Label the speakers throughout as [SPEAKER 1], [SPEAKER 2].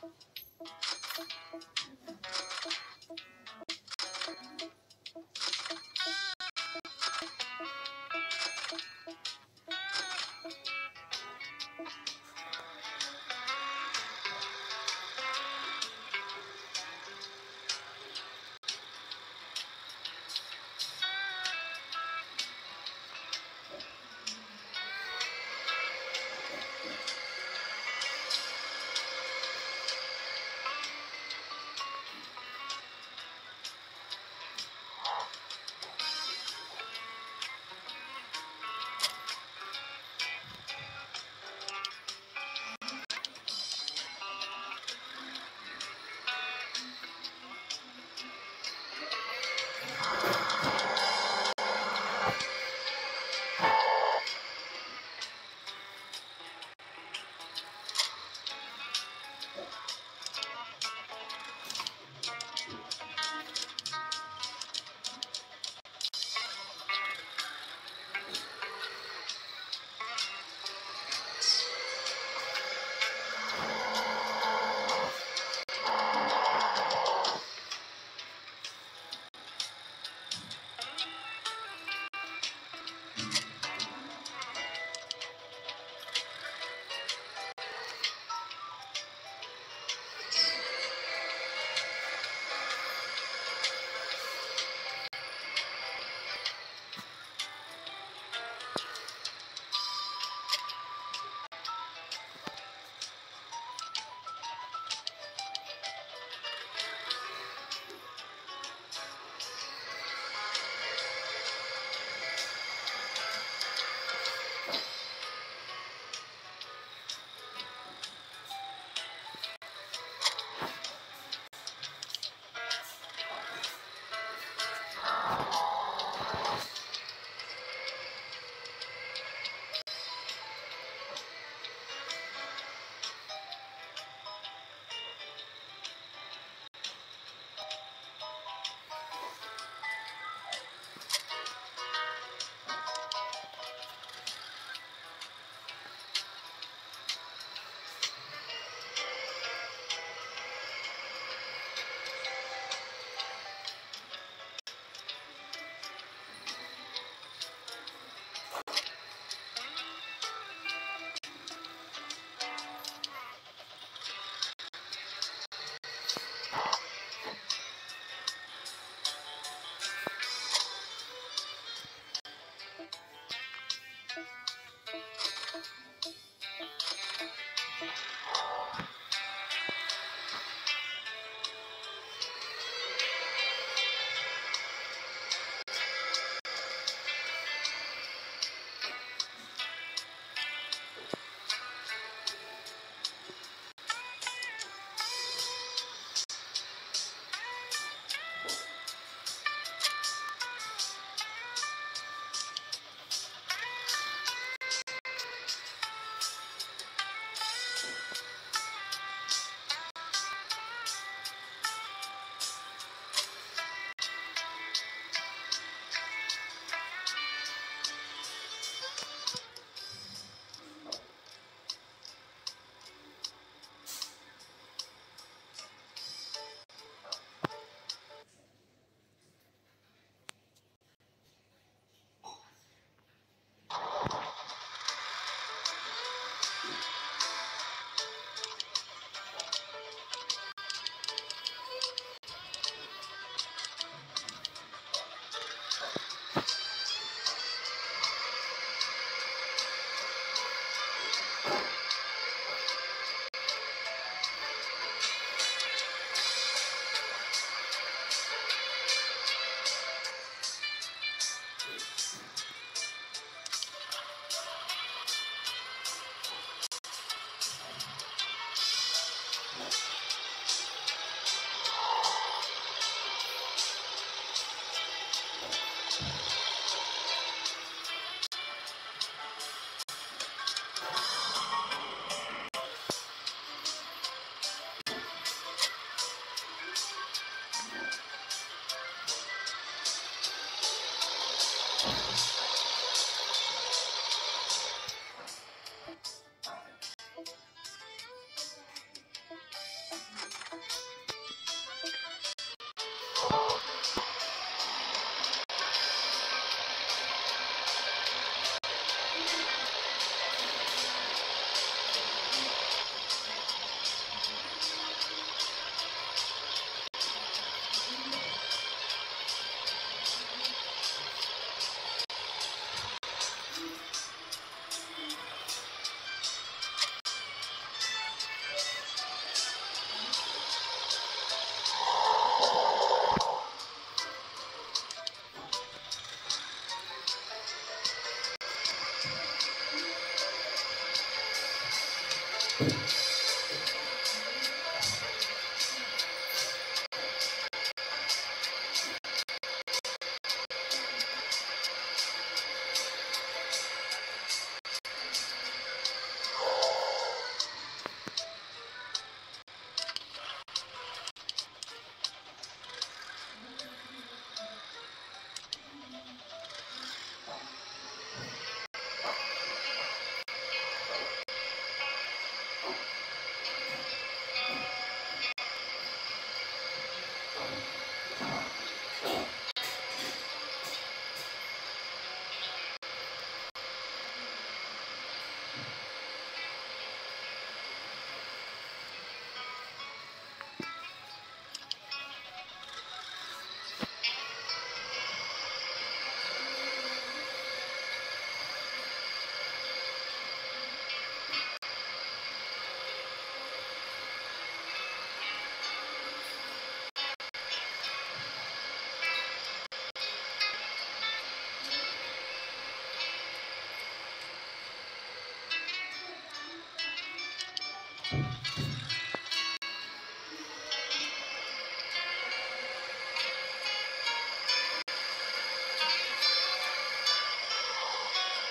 [SPEAKER 1] どっ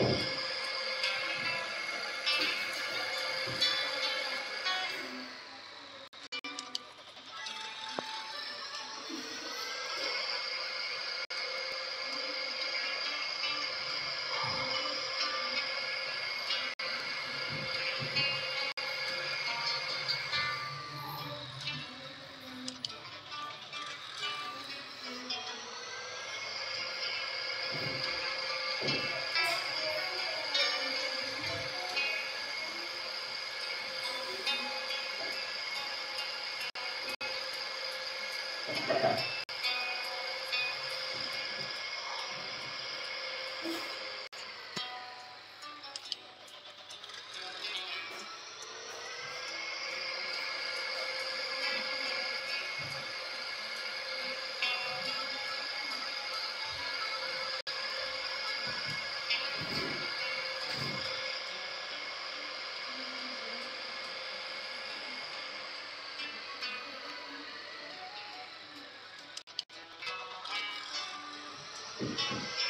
[SPEAKER 1] you Thank you.